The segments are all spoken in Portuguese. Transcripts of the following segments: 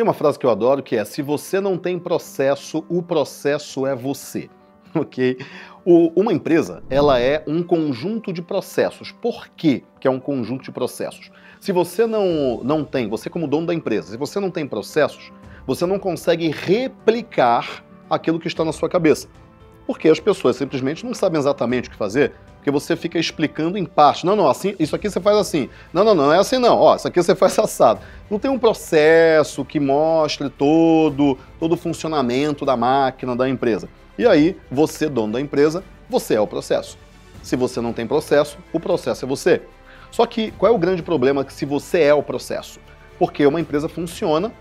Tem uma frase que eu adoro que é: se você não tem processo, o processo é você. Ok? O, uma empresa, ela é um conjunto de processos. Por quê que é um conjunto de processos? Se você não, não tem, você como dono da empresa, se você não tem processos, você não consegue replicar aquilo que está na sua cabeça. Porque as pessoas simplesmente não sabem exatamente o que fazer, porque você fica explicando em parte. Não, não, assim, isso aqui você faz assim. Não, não, não é assim não. Ó, isso aqui você faz assado. Não tem um processo que mostre todo, todo o funcionamento da máquina da empresa. E aí, você, dono da empresa, você é o processo. Se você não tem processo, o processo é você. Só que qual é o grande problema se você é o processo? Porque uma empresa funciona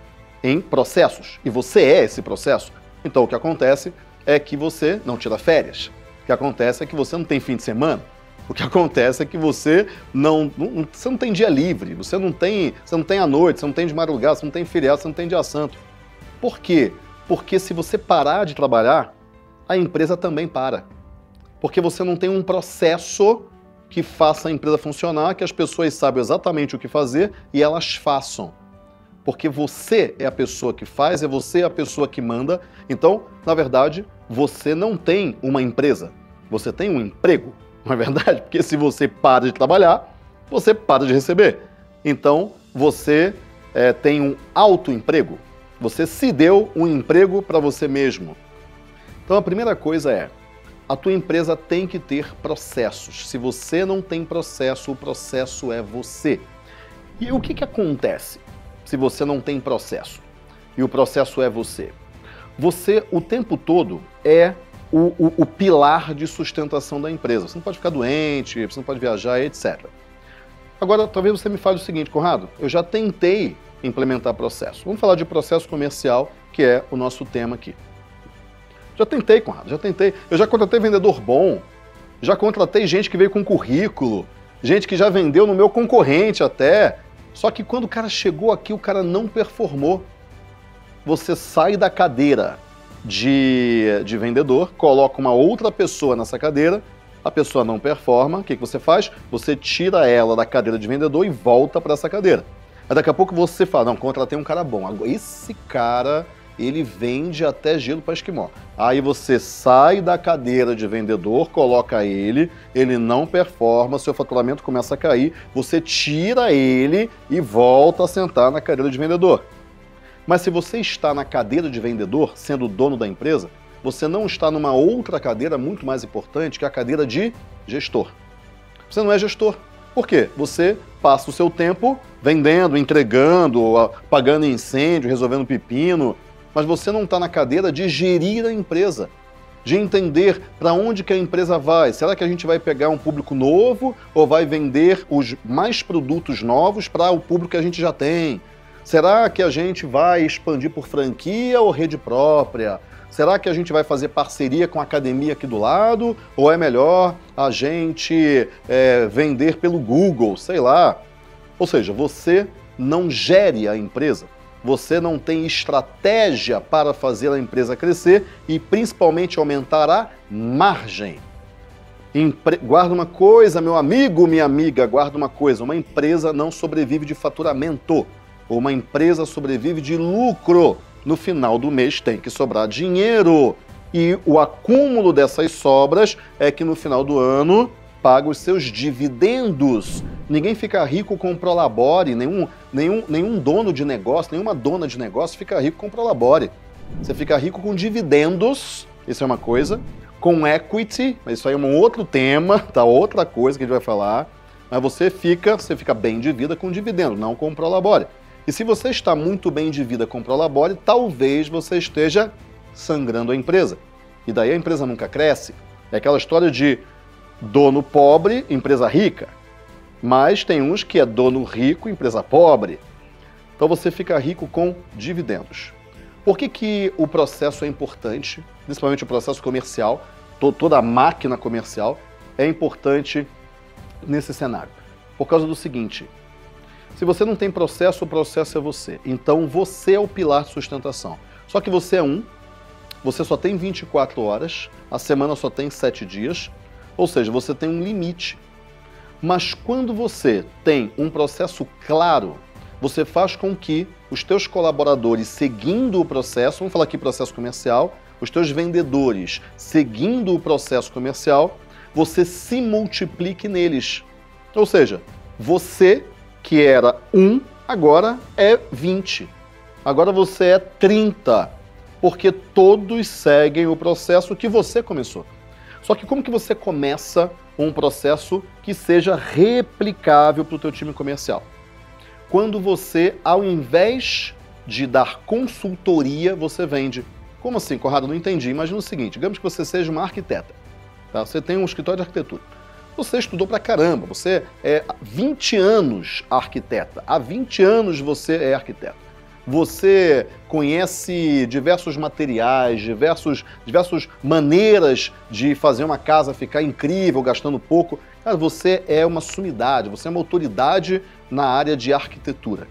em processos e você é esse processo. Então o que acontece é que você não tira férias, que acontece é que você não tem fim de semana. O que acontece é que você não, não, você não tem dia livre, você não tem, você não tem à noite, você não tem de madrugada, você não tem feriado, você não tem dia santo. Por quê? Porque se você parar de trabalhar, a empresa também para. Porque você não tem um processo que faça a empresa funcionar, que as pessoas saibam exatamente o que fazer e elas façam. Porque você é a pessoa que faz, é você a pessoa que manda. Então, na verdade, você não tem uma empresa, você tem um emprego, não é verdade? Porque se você para de trabalhar, você para de receber. Então, você é, tem um autoemprego. Você se deu um emprego para você mesmo. Então, a primeira coisa é: a tua empresa tem que ter processos. Se você não tem processo, o processo é você. E o que, que acontece se você não tem processo? E o processo é você. Você, o tempo todo, é o, o, o, pilar de sustentação da empresa. Você não pode ficar doente, você não pode viajar, etc. Agora, talvez você me fale o seguinte, Conrado, eu já tentei implementar processo. Vamos falar de processo comercial, que é o nosso tema aqui. Já tentei, Conrado, já tentei. Eu já contratei vendedor bom, já contratei gente que veio com currículo, gente que já vendeu no meu concorrente até. Só que quando o cara chegou aqui, o cara não performou você sai da cadeira de, de vendedor, coloca uma outra pessoa nessa cadeira, a pessoa não performa, o que, que você faz? Você tira ela da cadeira de vendedor e volta para essa cadeira. Aí daqui a pouco você fala, não, contratei um cara bom. Esse cara, ele vende até gelo para esquimó. Aí você sai da cadeira de vendedor, coloca ele, ele não performa, seu faturamento começa a cair, você tira ele e volta a sentar na cadeira de vendedor. Mas se você está na cadeira de vendedor, sendo dono da empresa, você não está numa outra cadeira muito mais importante, que a cadeira de gestor. Você não é gestor. Por quê? Você passa o seu tempo vendendo, entregando, apagando incêndio, resolvendo pepino, mas você não está na cadeira de gerir a empresa, de entender para onde que a empresa vai. Será que a gente vai pegar um público novo ou vai vender os mais produtos novos para o público que a gente já tem? Será que a gente vai expandir por franquia ou rede própria? Será que a gente vai fazer parceria com a academia aqui do lado? Ou é melhor a gente é, vender pelo Google? Sei lá. Ou seja, você não gere a empresa, você não tem estratégia para fazer a empresa crescer e principalmente aumentar a margem. Empre... Guarda uma coisa, meu amigo, minha amiga, guarda uma coisa: uma empresa não sobrevive de faturamento uma empresa sobrevive de lucro. No final do mês tem que sobrar dinheiro. E o acúmulo dessas sobras é que no final do ano paga os seus dividendos. Ninguém fica rico com Prolabore, nenhum, nenhum, nenhum dono de negócio, nenhuma dona de negócio fica rico com Prolabore. Você fica rico com dividendos, isso é uma coisa, com equity, isso aí é um outro tema, tá? Outra coisa que a gente vai falar. Mas você fica, você fica bem de vida com dividendo, não com Prolabore. E se você está muito bem de vida com Prolabore, talvez você esteja sangrando a empresa. E daí a empresa nunca cresce. É aquela história de dono pobre, empresa rica. Mas tem uns que é dono rico, empresa pobre. Então você fica rico com dividendos. Por que, que o processo é importante, principalmente o processo comercial, toda a máquina comercial é importante nesse cenário? Por causa do seguinte, se você não tem processo, o processo é você. Então você é o pilar de sustentação. Só que você é um, você só tem 24 horas, a semana só tem 7 dias, ou seja, você tem um limite. Mas quando você tem um processo claro, você faz com que os teus colaboradores seguindo o processo, vamos falar aqui processo comercial, os teus vendedores seguindo o processo comercial, você se multiplique neles. Ou seja, você que era um, agora é 20. Agora você é 30. Porque todos seguem o processo que você começou. Só que como que você começa um processo que seja replicável para o teu time comercial? Quando você, ao invés de dar consultoria, você vende. Como assim, Corrado? Não entendi. Imagina o seguinte, digamos que você seja uma arquiteta. Tá? Você tem um escritório de arquitetura. Você estudou pra caramba, você é 20 anos arquiteta. Há 20 anos você é arquiteto. Você conhece diversos materiais, diversos, diversas maneiras de fazer uma casa ficar incrível, gastando pouco. Cara, você é uma sumidade, você é uma autoridade na área de arquitetura.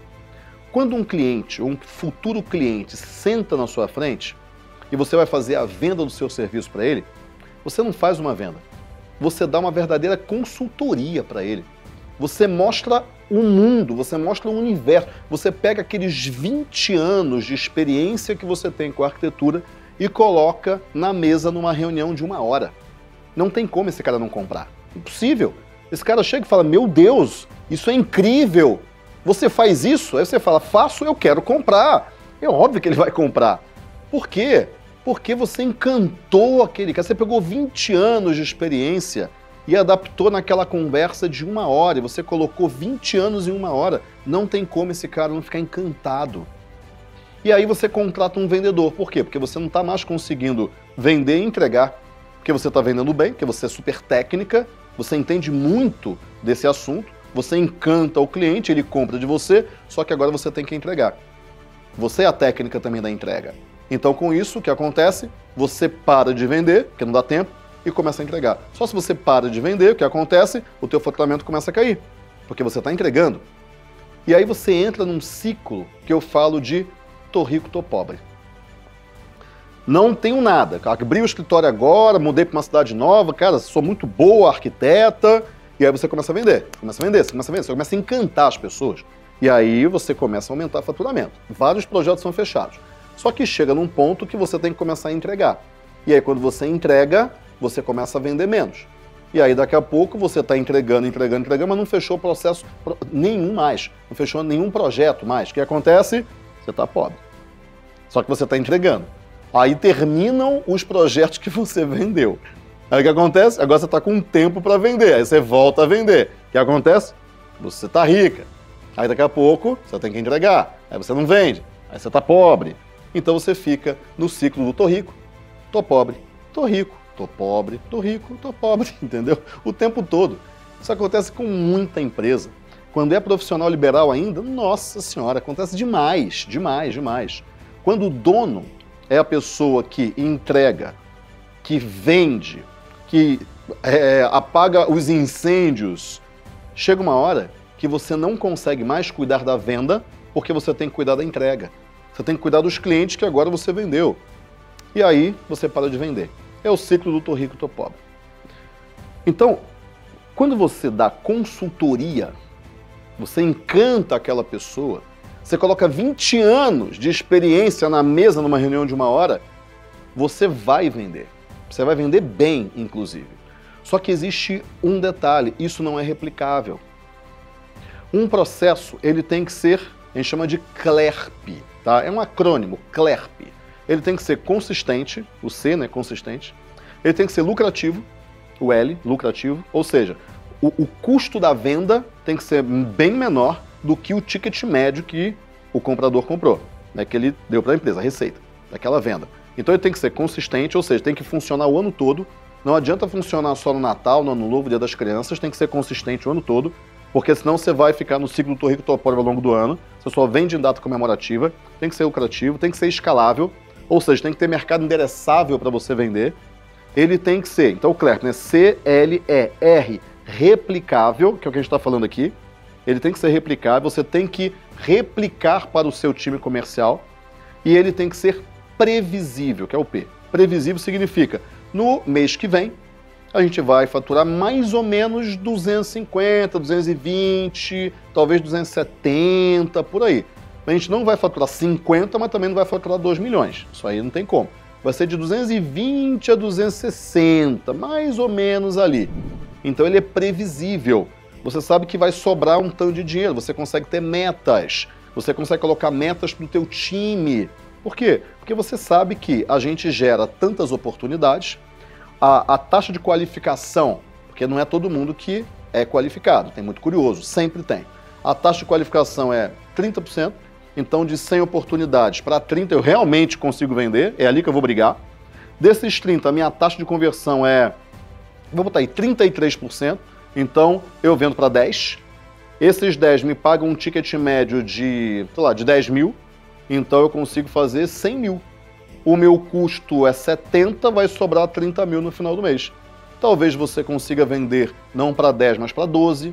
Quando um cliente, um futuro cliente, senta na sua frente e você vai fazer a venda do seu serviço para ele, você não faz uma venda. Você dá uma verdadeira consultoria para ele. Você mostra o mundo, você mostra o universo. Você pega aqueles 20 anos de experiência que você tem com a arquitetura e coloca na mesa numa reunião de uma hora. Não tem como esse cara não comprar. Impossível. Esse cara chega e fala: Meu Deus, isso é incrível. Você faz isso? Aí você fala: Faço, eu quero comprar. É óbvio que ele vai comprar. Por quê? Porque você encantou aquele cara. Você pegou 20 anos de experiência e adaptou naquela conversa de uma hora. E você colocou 20 anos em uma hora. Não tem como esse cara não ficar encantado. E aí você contrata um vendedor. Por quê? Porque você não está mais conseguindo vender e entregar. Porque você está vendendo bem, porque você é super técnica, você entende muito desse assunto, você encanta o cliente, ele compra de você, só que agora você tem que entregar. Você é a técnica também da entrega. Então, com isso, o que acontece? Você para de vender, porque não dá tempo, e começa a entregar. Só se você para de vender, o que acontece? O teu faturamento começa a cair, porque você está entregando. E aí você entra num ciclo que eu falo de tô rico, tô pobre. Não tenho nada. Abri o escritório agora, mudei para uma cidade nova, cara, sou muito boa arquiteta, e aí você começa a vender, começa a vender, você começa a vender, você começa a encantar as pessoas. E aí você começa a aumentar o faturamento. Vários projetos são fechados. Só que chega num ponto que você tem que começar a entregar. E aí, quando você entrega, você começa a vender menos. E aí, daqui a pouco, você está entregando, entregando, entregando, mas não fechou processo nenhum mais. Não fechou nenhum projeto mais. O que acontece? Você está pobre. Só que você está entregando. Aí terminam os projetos que você vendeu. Aí o que acontece? Agora você está com tempo para vender. Aí você volta a vender. O que acontece? Você está rica. Aí daqui a pouco você tem que entregar. Aí você não vende. Aí você está pobre. Então você fica no ciclo do tô rico, tô pobre, tô rico, tô pobre, tô rico, tô pobre, entendeu? O tempo todo. Isso acontece com muita empresa. Quando é profissional liberal ainda, nossa senhora, acontece demais, demais, demais. Quando o dono é a pessoa que entrega, que vende, que é, apaga os incêndios, chega uma hora que você não consegue mais cuidar da venda porque você tem que cuidar da entrega. Você tem que cuidar dos clientes que agora você vendeu. E aí você para de vender. É o ciclo do tô rico, tô pobre. Então, quando você dá consultoria, você encanta aquela pessoa, você coloca 20 anos de experiência na mesa numa reunião de uma hora, você vai vender. Você vai vender bem, inclusive. Só que existe um detalhe, isso não é replicável. Um processo, ele tem que ser, a gente chama de CLERP, Tá? É um acrônimo, CLERP. Ele tem que ser consistente, o C, né, consistente. Ele tem que ser lucrativo, o L, lucrativo. Ou seja, o, o custo da venda tem que ser bem menor do que o ticket médio que o comprador comprou, né, que ele deu para a empresa, a receita daquela venda. Então ele tem que ser consistente, ou seja, tem que funcionar o ano todo. Não adianta funcionar só no Natal, no Ano Novo, Dia das Crianças, tem que ser consistente o ano todo, porque senão você vai ficar no ciclo do rico pobre ao longo do ano. Você só vende em data comemorativa, tem que ser lucrativo, tem que ser escalável, ou seja, tem que ter mercado endereçável para você vender. Ele tem que ser, então o né? C-L-E-R, replicável, que é o que a gente está falando aqui. Ele tem que ser replicável, você tem que replicar para o seu time comercial e ele tem que ser previsível, que é o P. Previsível significa no mês que vem a gente vai faturar mais ou menos 250, 220, talvez 270, por aí. A gente não vai faturar 50, mas também não vai faturar 2 milhões. Isso aí não tem como. Vai ser de 220 a 260, mais ou menos ali. Então ele é previsível. Você sabe que vai sobrar um tanto de dinheiro, você consegue ter metas, você consegue colocar metas para o teu time. Por quê? Porque você sabe que a gente gera tantas oportunidades, a, a taxa de qualificação, porque não é todo mundo que é qualificado, tem muito curioso, sempre tem. A taxa de qualificação é 30%, então de 100 oportunidades para 30 eu realmente consigo vender, é ali que eu vou brigar. Desses 30, a minha taxa de conversão é, vou botar aí, 33%, então eu vendo para 10. Esses 10 me pagam um ticket médio de, sei lá, de 10 mil, então eu consigo fazer 100 mil. O meu custo é 70, vai sobrar 30 mil no final do mês. Talvez você consiga vender não para 10, mas para 12.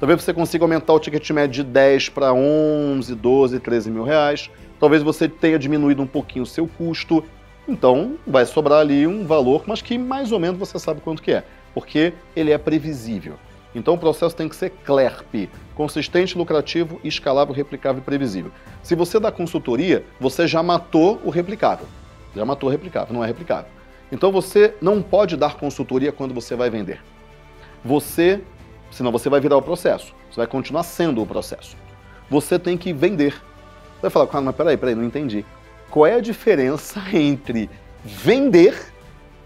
Talvez você consiga aumentar o ticket médio de 10 para 11, 12, 13 mil reais. Talvez você tenha diminuído um pouquinho o seu custo. Então vai sobrar ali um valor, mas que mais ou menos você sabe quanto que é, porque ele é previsível. Então o processo tem que ser CLERP, consistente, lucrativo, escalável, replicável e previsível. Se você dá consultoria, você já matou o replicável. Já matou o replicável, não é replicável. Então você não pode dar consultoria quando você vai vender. Você, senão você vai virar o processo. Você vai continuar sendo o processo. Você tem que vender. Você vai falar, mas peraí, peraí, não entendi. Qual é a diferença entre vender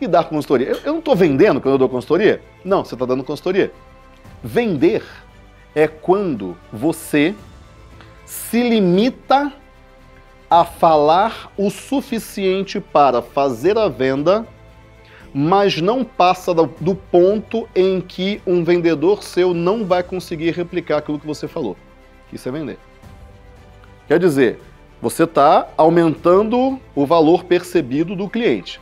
e dar consultoria? Eu, eu não estou vendendo quando eu dou consultoria? Não, você está dando consultoria. Vender é quando você se limita a falar o suficiente para fazer a venda, mas não passa do ponto em que um vendedor seu não vai conseguir replicar aquilo que você falou. Isso é vender. Quer dizer, você está aumentando o valor percebido do cliente.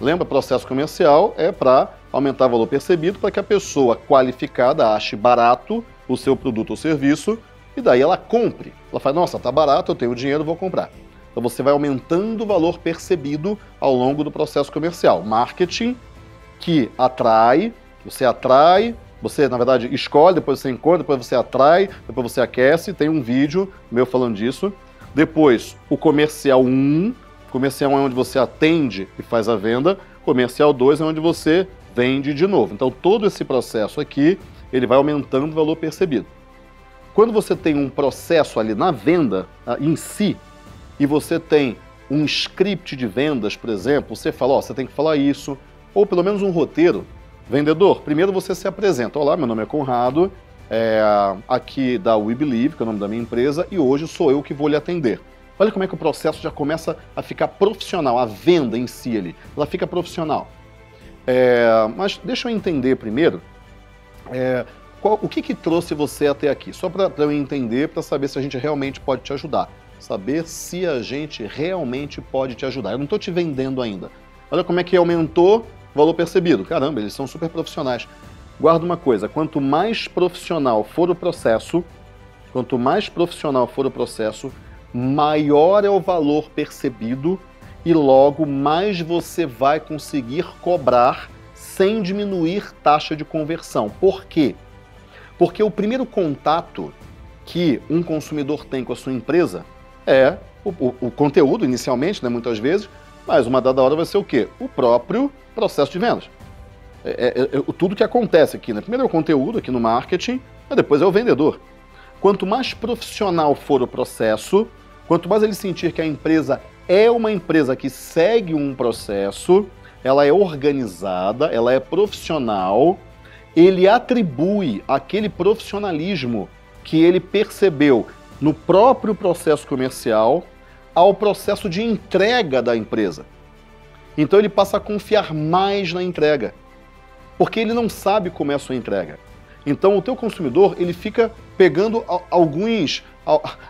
Lembra, processo comercial é para aumentar o valor percebido para que a pessoa qualificada ache barato o seu produto ou serviço e daí ela compre. Ela fala, nossa, tá barato, eu tenho dinheiro, vou comprar. Então você vai aumentando o valor percebido ao longo do processo comercial. Marketing que atrai, você atrai, você na verdade escolhe, depois você encontra, depois você atrai, depois você aquece. Tem um vídeo meu falando disso. Depois o comercial 1, comercial 1 é onde você atende e faz a venda. Comercial 2 é onde você vende de novo. Então todo esse processo aqui, ele vai aumentando o valor percebido. Quando você tem um processo ali na venda ah, em si, e você tem um script de vendas, por exemplo, você fala, ó, você tem que falar isso, ou pelo menos um roteiro. Vendedor, primeiro você se apresenta. Olá, meu nome é Conrado, é, aqui da We Believe, que é o nome da minha empresa, e hoje sou eu que vou lhe atender. Olha como é que o processo já começa a ficar profissional, a venda em si ali, ela fica profissional. É, mas deixa eu entender primeiro é, qual, o que, que trouxe você até aqui, só para eu entender, para saber se a gente realmente pode te ajudar. Saber se a gente realmente pode te ajudar. Eu não estou te vendendo ainda. Olha como é que aumentou o valor percebido. Caramba, eles são super profissionais. Guarda uma coisa: quanto mais profissional for o processo, quanto mais profissional for o processo, maior é o valor percebido e logo mais você vai conseguir cobrar sem diminuir taxa de conversão. Por quê? Porque o primeiro contato que um consumidor tem com a sua empresa é o, o, o conteúdo, inicialmente, né, muitas vezes, mas uma dada hora vai ser o quê? O próprio processo de vendas. É, é, é, tudo que acontece aqui, né? Primeiro é o conteúdo aqui no marketing, mas depois é o vendedor. Quanto mais profissional for o processo, quanto mais ele sentir que a empresa é uma empresa que segue um processo, ela é organizada, ela é profissional, ele atribui aquele profissionalismo que ele percebeu no próprio processo comercial ao processo de entrega da empresa. Então ele passa a confiar mais na entrega, porque ele não sabe como é a sua entrega. Então o teu consumidor ele fica pegando alguns,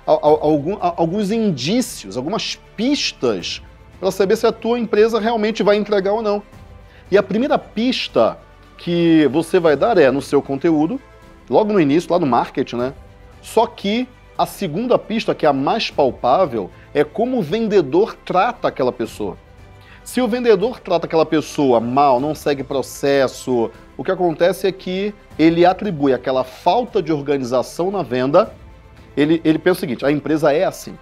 alguns indícios, algumas pistas para saber se a tua empresa realmente vai entregar ou não. E a primeira pista que você vai dar é no seu conteúdo, logo no início, lá no marketing, né? Só que a segunda pista, que é a mais palpável, é como o vendedor trata aquela pessoa. Se o vendedor trata aquela pessoa mal, não segue processo, o que acontece é que ele atribui aquela falta de organização na venda, ele, ele pensa o seguinte, a empresa é assim.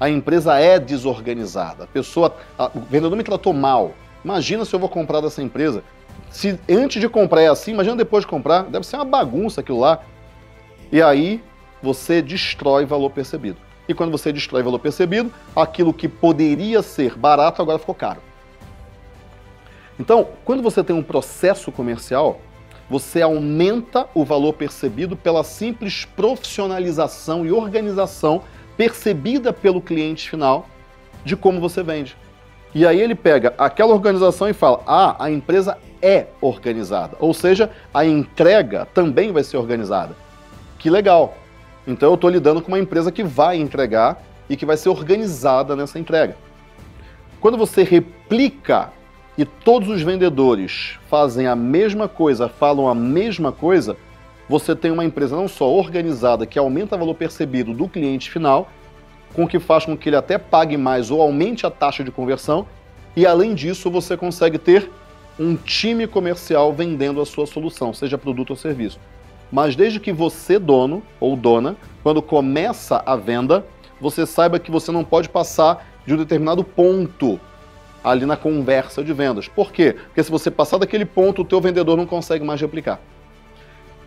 A empresa é desorganizada. A pessoa, a, o vendedor me tratou mal. Imagina se eu vou comprar dessa empresa. Se antes de comprar é assim, imagina depois de comprar. Deve ser uma bagunça aquilo lá. E aí você destrói valor percebido. E quando você destrói valor percebido, aquilo que poderia ser barato agora ficou caro. Então, quando você tem um processo comercial, você aumenta o valor percebido pela simples profissionalização e organização percebida pelo cliente final de como você vende. E aí ele pega aquela organização e fala: ah, a empresa é organizada. Ou seja, a entrega também vai ser organizada. Que legal! Então eu estou lidando com uma empresa que vai entregar e que vai ser organizada nessa entrega. Quando você replica e todos os vendedores fazem a mesma coisa, falam a mesma coisa, você tem uma empresa não só organizada que aumenta o valor percebido do cliente final, com que faz com que ele até pague mais ou aumente a taxa de conversão, e além disso você consegue ter um time comercial vendendo a sua solução, seja produto ou serviço. Mas desde que você, dono ou dona, quando começa a venda, você saiba que você não pode passar de um determinado ponto ali na conversa de vendas. Por quê? Porque se você passar daquele ponto, o teu vendedor não consegue mais replicar.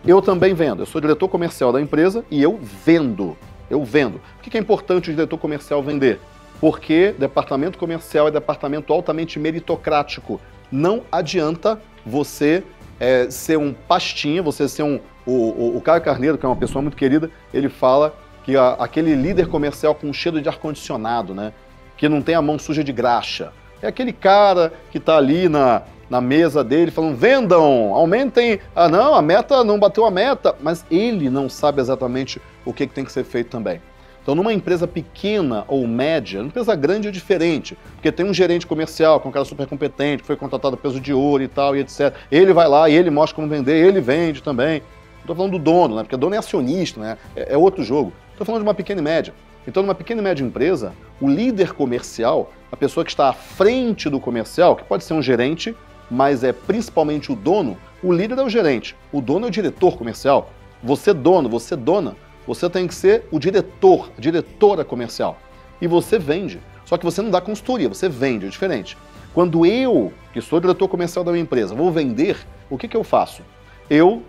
Eu também vendo. Eu sou diretor comercial da empresa e eu vendo. Eu vendo. Por que é importante o diretor comercial vender? Porque departamento comercial é departamento altamente meritocrático. Não adianta você é, ser um pastinha, você ser um. O, o, o Caio Carneiro, que é uma pessoa muito querida, ele fala que a, aquele líder comercial com cheiro de ar-condicionado, né? Que não tem a mão suja de graxa. É aquele cara que está ali na, na mesa dele falando: vendam, aumentem. Ah, não, a meta não bateu a meta, mas ele não sabe exatamente o que, que tem que ser feito também. Então, numa empresa pequena ou média, numa empresa grande é diferente, porque tem um gerente comercial, que é um cara super competente, que foi contratado a peso de ouro e tal, e etc. Ele vai lá e ele mostra como vender, ele vende também. Estou falando do dono, né? Porque o dono é acionista, né? É, é outro jogo. Estou falando de uma pequena e média. Então, numa pequena e média empresa, o líder comercial, a pessoa que está à frente do comercial, que pode ser um gerente, mas é principalmente o dono, o líder é o gerente, o dono é o diretor comercial. Você dono, você dona, você tem que ser o diretor, a diretora comercial. E você vende. Só que você não dá consultoria, você vende, é diferente. Quando eu, que sou diretor comercial da minha empresa, vou vender, o que, que eu faço? Eu,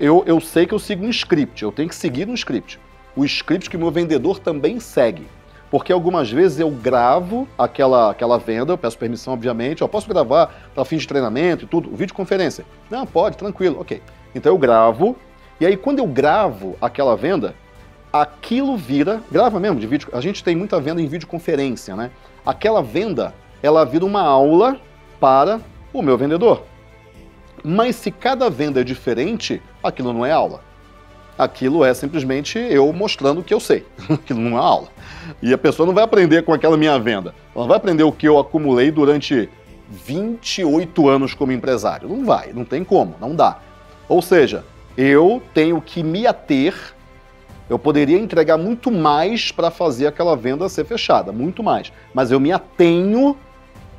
eu, eu sei que eu sigo um script, eu tenho que seguir um script o script que o meu vendedor também segue. Porque algumas vezes eu gravo aquela, aquela venda, eu peço permissão, obviamente, eu posso gravar para fins de treinamento e tudo, videoconferência. Não, pode, tranquilo, ok. Então eu gravo, e aí quando eu gravo aquela venda, aquilo vira, grava mesmo de vídeo, a gente tem muita venda em videoconferência, né? Aquela venda, ela vira uma aula para o meu vendedor. Mas se cada venda é diferente, aquilo não é aula aquilo é simplesmente eu mostrando o que eu sei. aquilo não é aula. E a pessoa não vai aprender com aquela minha venda. Ela vai aprender o que eu acumulei durante 28 anos como empresário. Não vai, não tem como, não dá. Ou seja, eu tenho que me ater, eu poderia entregar muito mais para fazer aquela venda ser fechada, muito mais. Mas eu me atenho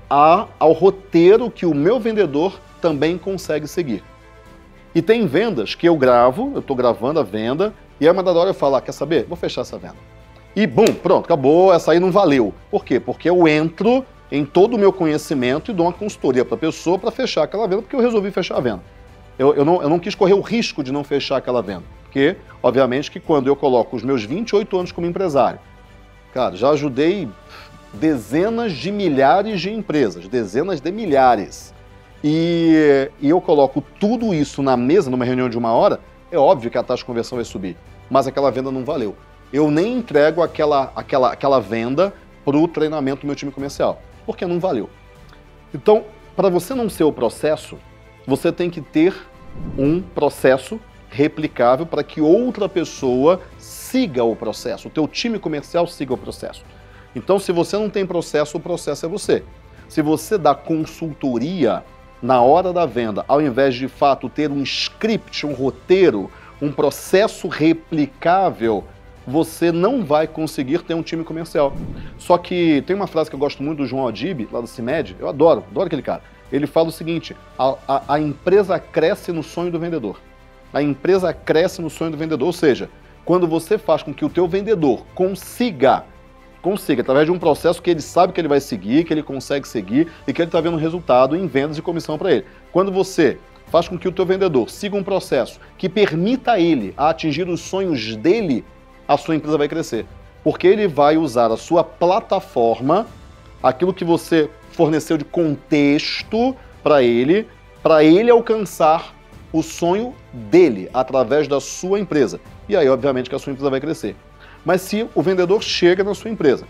a, ao roteiro que o meu vendedor também consegue seguir. E tem vendas que eu gravo, eu estou gravando a venda, e da hora eu falo, ah, quer saber? Vou fechar essa venda. E bum, pronto, acabou, essa aí não valeu. Por quê? Porque eu entro em todo o meu conhecimento e dou uma consultoria para a pessoa para fechar aquela venda, porque eu resolvi fechar a venda. Eu, eu, não, eu não quis correr o risco de não fechar aquela venda. Porque, obviamente, que quando eu coloco os meus 28 anos como empresário, cara, já ajudei dezenas de milhares de empresas, dezenas de milhares. E, e eu coloco tudo isso na mesa numa reunião de uma hora, é óbvio que a taxa de conversão vai subir, mas aquela venda não valeu. Eu nem entrego aquela, aquela, aquela venda para o treinamento do meu time comercial, porque não valeu. Então, para você não ser o processo, você tem que ter um processo replicável para que outra pessoa siga o processo, o teu time comercial siga o processo. Então, se você não tem processo, o processo é você. Se você dá consultoria na hora da venda, ao invés de, de fato ter um script, um roteiro, um processo replicável, você não vai conseguir ter um time comercial. Só que tem uma frase que eu gosto muito do João Adib, lá do CIMED, eu adoro, adoro aquele cara. Ele fala o seguinte: a, a, a empresa cresce no sonho do vendedor. A empresa cresce no sonho do vendedor, ou seja, quando você faz com que o teu vendedor consiga consiga, através de um processo que ele sabe que ele vai seguir, que ele consegue seguir e que ele está vendo resultado em vendas e comissão para ele. Quando você faz com que o teu vendedor siga um processo que permita a ele a atingir os sonhos dele, a sua empresa vai crescer. Porque ele vai usar a sua plataforma, aquilo que você forneceu de contexto para ele, para ele alcançar o sonho dele através da sua empresa. E aí, obviamente, que a sua empresa vai crescer. Mas se o vendedor chega na sua empresa,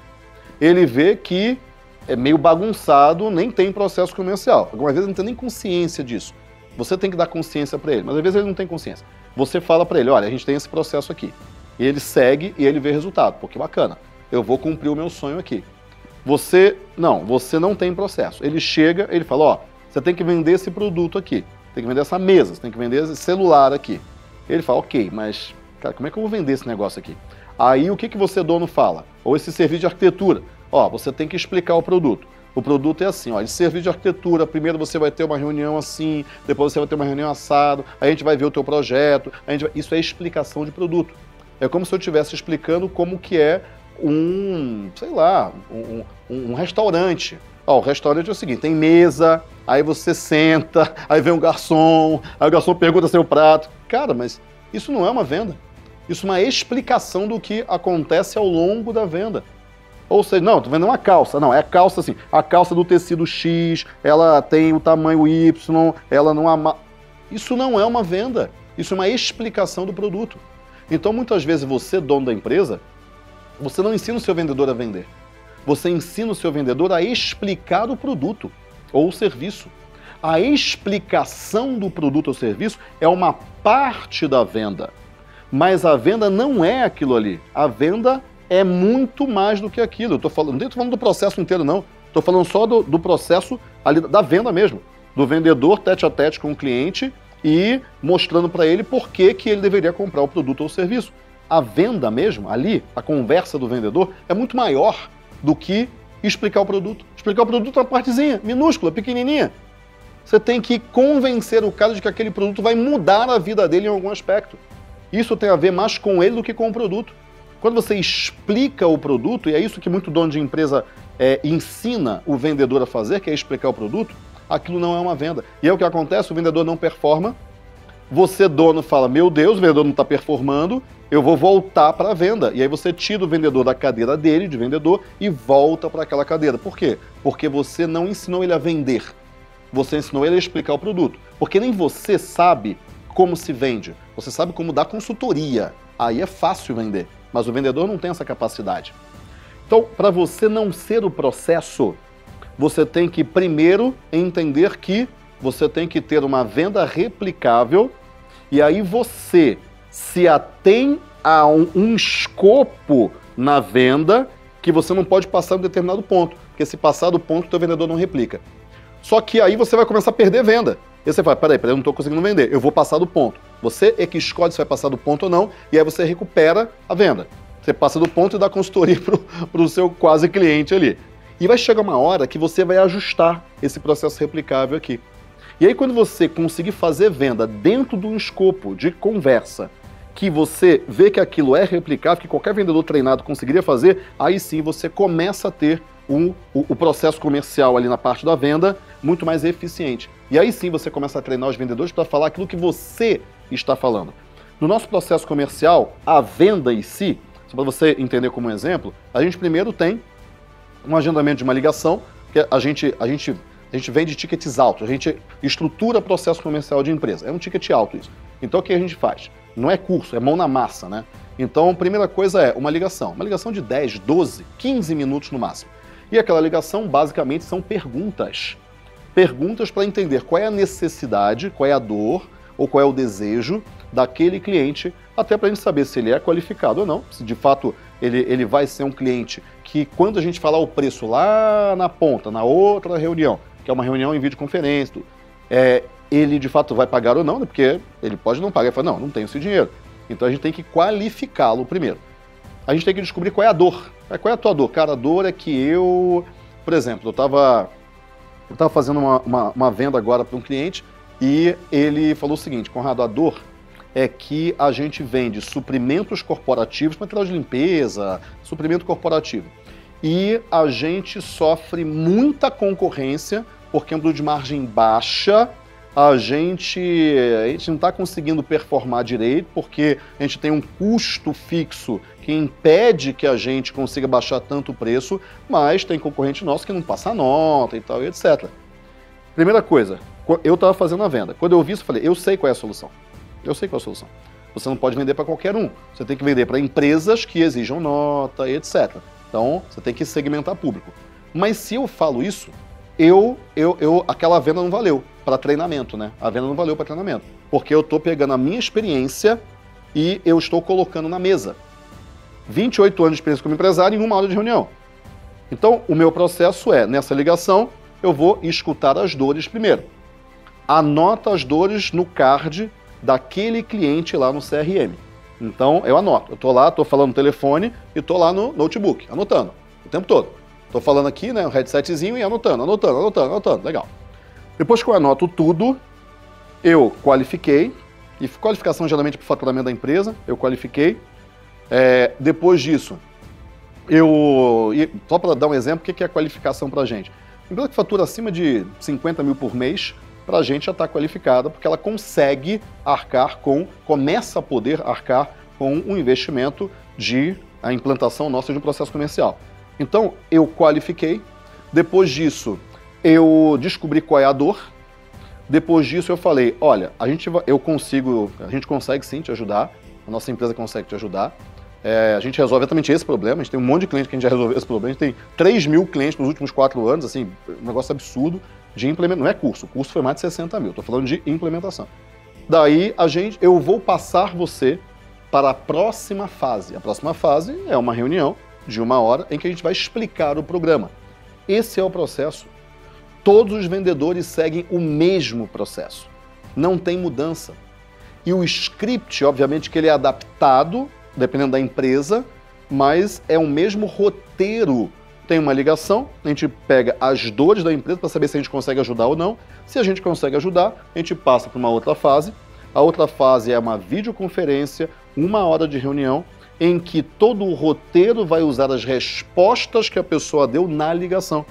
ele vê que é meio bagunçado, nem tem processo comercial. Algumas vezes não tem nem consciência disso. Você tem que dar consciência para ele, mas às vezes ele não tem consciência. Você fala para ele, olha, a gente tem esse processo aqui. E ele segue e ele vê resultado. Pô, que bacana. Eu vou cumprir o meu sonho aqui. Você, não, você não tem processo. Ele chega, ele fala, ó, você tem que vender esse produto aqui. Tem que vender essa mesa, você tem que vender esse celular aqui. Ele fala, ok, mas, cara, como é que eu vou vender esse negócio aqui? Aí o que, que você, dono, fala? Ou esse serviço de arquitetura. Ó, você tem que explicar o produto. O produto é assim, ó, de serviço de arquitetura, primeiro você vai ter uma reunião assim, depois você vai ter uma reunião assado, aí a gente vai ver o teu projeto, a gente vai... isso é explicação de produto. É como se eu estivesse explicando como que é um, sei lá, um, um, restaurante. Ó, o restaurante é o seguinte, tem mesa, aí você senta, aí vem um garçom, aí o garçom pergunta seu prato. Cara, mas isso não é uma venda. Isso é uma explicação do que acontece ao longo da venda. Ou seja, não, tô vendo uma calça. Não, é a calça assim. A calça do tecido X, ela tem o tamanho Y, ela não ama... Isso não é uma venda. Isso é uma explicação do produto. Então, muitas vezes, você, dono da empresa, você não ensina o seu vendedor a vender. Você ensina o seu vendedor a explicar o produto ou o serviço. A explicação do produto ou serviço é uma parte da venda. Mas a venda não é aquilo ali. A venda é muito mais do que aquilo. Eu tô falando, não estou falando do processo inteiro, não. Estou falando só do, do, processo ali da venda mesmo. Do vendedor tete a tete com o cliente e mostrando para ele por que, que ele deveria comprar o produto ou serviço. A venda mesmo, ali, a conversa do vendedor, é muito maior do que explicar o produto. Explicar o produto é uma partezinha, minúscula, pequenininha. Você tem que convencer o cara de que aquele produto vai mudar a vida dele em algum aspecto. Isso tem a ver mais com ele do que com o produto. Quando você explica o produto, e é isso que muito dono de empresa é, ensina o vendedor a fazer, que é explicar o produto, aquilo não é uma venda. E é o que acontece, o vendedor não performa, você, dono, fala, meu Deus, o vendedor não está performando, eu vou voltar para a venda. E aí você tira o vendedor da cadeira dele, de vendedor, e volta para aquela cadeira. Por quê? Porque você não ensinou ele a vender. Você ensinou ele a explicar o produto. Porque nem você sabe como se vende. Você sabe como dar consultoria. Aí é fácil vender mas o vendedor não tem essa capacidade. Então, para você não ser o processo, você tem que primeiro entender que você tem que ter uma venda replicável e aí você se atém a um, um escopo na venda que você não pode passar um determinado ponto, porque se passar do ponto, o vendedor não replica. Só que aí você vai começar a perder venda. E você fala, peraí, peraí, eu não estou conseguindo vender, eu vou passar do ponto. Você é que escolhe se vai passar do ponto ou não, e aí você recupera a venda. Você passa do ponto e dá consultoria para o seu quase cliente ali. E vai chegar uma hora que você vai ajustar esse processo replicável aqui. E aí, quando você conseguir fazer venda dentro de um escopo de conversa, que você vê que aquilo é replicável, que qualquer vendedor treinado conseguiria fazer, aí sim você começa a ter um, o, o processo comercial ali na parte da venda muito mais eficiente. E aí sim você começa a treinar os vendedores para falar aquilo que você está falando. No nosso processo comercial, a venda em si, só para você entender como um exemplo, a gente primeiro tem um agendamento de uma ligação, que a gente, a gente, a gente vende tickets altos, a gente estrutura processo comercial de empresa. É um ticket alto isso. Então o que a gente faz? Não é curso, é mão na massa, né? Então, a primeira coisa é uma ligação. Uma ligação de 10, 12, 15 minutos no máximo. E aquela ligação, basicamente, são perguntas. Perguntas para entender qual é a necessidade, qual é a dor, ou qual é o desejo daquele cliente, até para a gente saber se ele é qualificado ou não, se de fato ele, ele vai ser um cliente que, quando a gente falar o preço lá na ponta, na outra reunião, que é uma reunião em videoconferência, é, ele de fato vai pagar ou não, né? porque ele pode não pagar e falar, não, não tenho esse dinheiro. Então a gente tem que qualificá-lo primeiro. A gente tem que descobrir qual é a dor. É, qual é a tua dor? Cara, a dor é que eu, por exemplo, eu estava eu tava fazendo uma, uma, uma venda agora para um cliente e ele falou o seguinte, Conrado, a dor é que a gente vende suprimentos corporativos, material de limpeza, suprimento corporativo. e a gente sofre muita concorrência, porque um de margem baixa, a gente, a gente não está conseguindo performar direito, porque a gente tem um custo fixo que impede que a gente consiga baixar tanto o preço, mas tem concorrente nosso que não passa nota e tal, e etc. Primeira coisa, eu estava fazendo a venda. Quando eu vi isso, eu falei, eu sei qual é a solução. Eu sei qual é a solução. Você não pode vender para qualquer um. Você tem que vender para empresas que exijam nota etc. Então, você tem que segmentar público. Mas se eu falo isso, eu, eu, eu aquela venda não valeu para treinamento, né? A venda não valeu para treinamento. Porque eu estou pegando a minha experiência e eu estou colocando na mesa. 28 anos de experiência como empresário em uma hora de reunião. Então, o meu processo é, nessa ligação, eu vou escutar as dores primeiro. Anota as dores no card daquele cliente lá no CRM. Então, eu anoto. Eu estou lá, estou falando no telefone e estou lá no notebook, anotando o tempo todo. Estou falando aqui, né, um headsetzinho e anotando, anotando, anotando, anotando. Legal. Depois que eu anoto tudo, eu qualifiquei, e qualificação geralmente para o faturamento da empresa, eu qualifiquei. É, depois disso, eu. Só para dar um exemplo, o que é qualificação para a gente? Empresa que fatura acima de 50 mil por mês, para a gente já está qualificada, porque ela consegue arcar com, começa a poder arcar com um investimento de a implantação nossa de um processo comercial. Então, eu qualifiquei, depois disso, eu descobri qual é a dor, depois disso eu falei, olha, a gente, eu consigo, a gente consegue sim te ajudar, a nossa empresa consegue te ajudar, é, a gente resolve exatamente esse problema, a gente tem um monte de clientes que a gente já resolveu esse problema, a gente tem 3 mil clientes nos últimos quatro anos, assim, um negócio absurdo, de implementação. Não é curso, o curso foi mais de 60 mil, estou falando de implementação. Daí a gente, eu vou passar você para a próxima fase. A próxima fase é uma reunião de uma hora em que a gente vai explicar o programa. Esse é o processo. Todos os vendedores seguem o mesmo processo. Não tem mudança. E o script, obviamente, que ele é adaptado, dependendo da empresa, mas é o mesmo roteiro tem uma ligação, a gente pega as dores da empresa para saber se a gente consegue ajudar ou não. Se a gente consegue ajudar, a gente passa para uma outra fase. A outra fase é uma videoconferência, uma hora de reunião, em que todo o roteiro vai usar as respostas que a pessoa deu na ligação.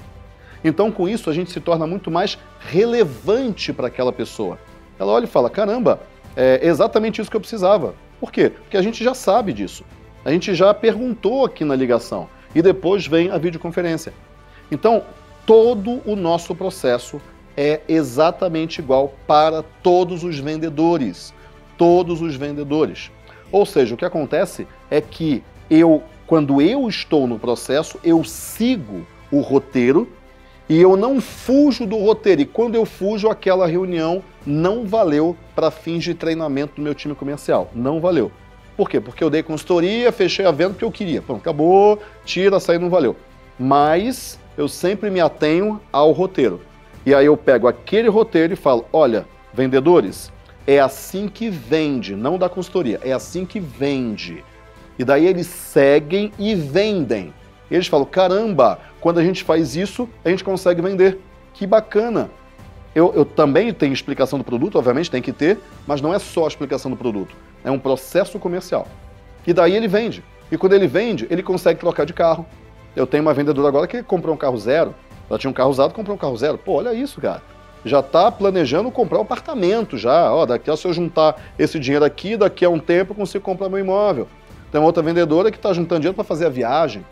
Então, com isso, a gente se torna muito mais relevante para aquela pessoa. Ela olha e fala: caramba, é exatamente isso que eu precisava. Por quê? Porque a gente já sabe disso. A gente já perguntou aqui na ligação e depois vem a videoconferência. Então, todo o nosso processo é exatamente igual para todos os vendedores. Todos os vendedores. Ou seja, o que acontece é que eu, quando eu estou no processo, eu sigo o roteiro e eu não fujo do roteiro. E quando eu fujo, aquela reunião não valeu para fins de treinamento do meu time comercial. Não valeu. Por quê? Porque eu dei consultoria, fechei a venda porque eu queria. Pronto, acabou, tira, sair, não valeu. Mas eu sempre me atenho ao roteiro. E aí eu pego aquele roteiro e falo: olha, vendedores, é assim que vende, não da consultoria, é assim que vende. E daí eles seguem e vendem. Eles falam: caramba, quando a gente faz isso, a gente consegue vender. Que bacana! Eu, eu também tenho explicação do produto, obviamente tem que ter, mas não é só a explicação do produto. É um processo comercial. E daí ele vende. E quando ele vende, ele consegue trocar de carro. Eu tenho uma vendedora agora que comprou um carro zero. Ela tinha um carro usado, comprou um carro zero. Pô, olha isso, cara. Já está planejando comprar um apartamento já. Ó, daqui a se eu juntar esse dinheiro aqui, daqui a um tempo eu consigo comprar meu imóvel. Tem uma outra vendedora que está juntando dinheiro para fazer a viagem.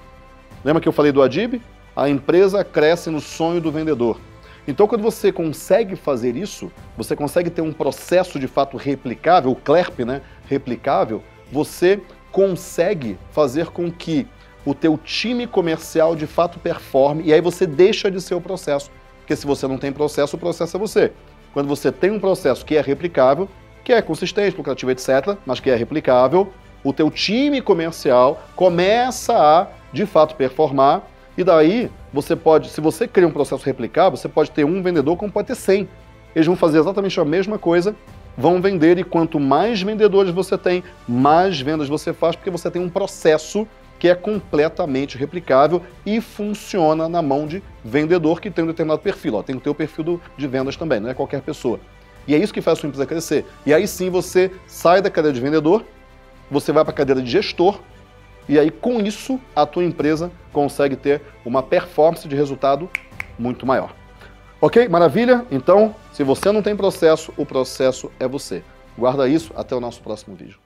Lembra que eu falei do Adib? A empresa cresce no sonho do vendedor. Então, quando você consegue fazer isso, você consegue ter um processo de fato replicável, o CLERP, né, replicável, você consegue fazer com que o teu time comercial de fato performe e aí você deixa de ser o processo. Porque se você não tem processo, o processo é você. Quando você tem um processo que é replicável, que é consistente, lucrativo, etc., mas que é replicável, o teu time comercial começa a, de fato, performar e daí você pode, se você cria um processo replicável, você pode ter um vendedor como pode ter 100. Eles vão fazer exatamente a mesma coisa, vão vender e quanto mais vendedores você tem, mais vendas você faz, porque você tem um processo que é completamente replicável e funciona na mão de vendedor que tem um determinado perfil. Ó, tem o teu perfil do, de vendas também, não é qualquer pessoa. E é isso que faz a sua empresa crescer. E aí sim você sai da cadeira de vendedor, você vai para a cadeira de gestor, e aí com isso a tua empresa consegue ter uma performance de resultado muito maior. Ok? Maravilha? Então, se você não tem processo, o processo é você. Guarda isso, até o nosso próximo vídeo.